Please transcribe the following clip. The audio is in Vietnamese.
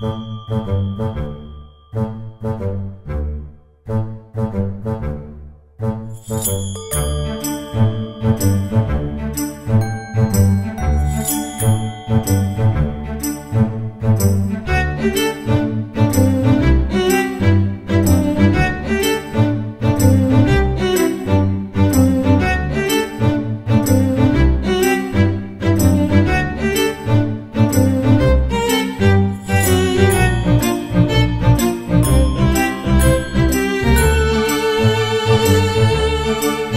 Thank you. Música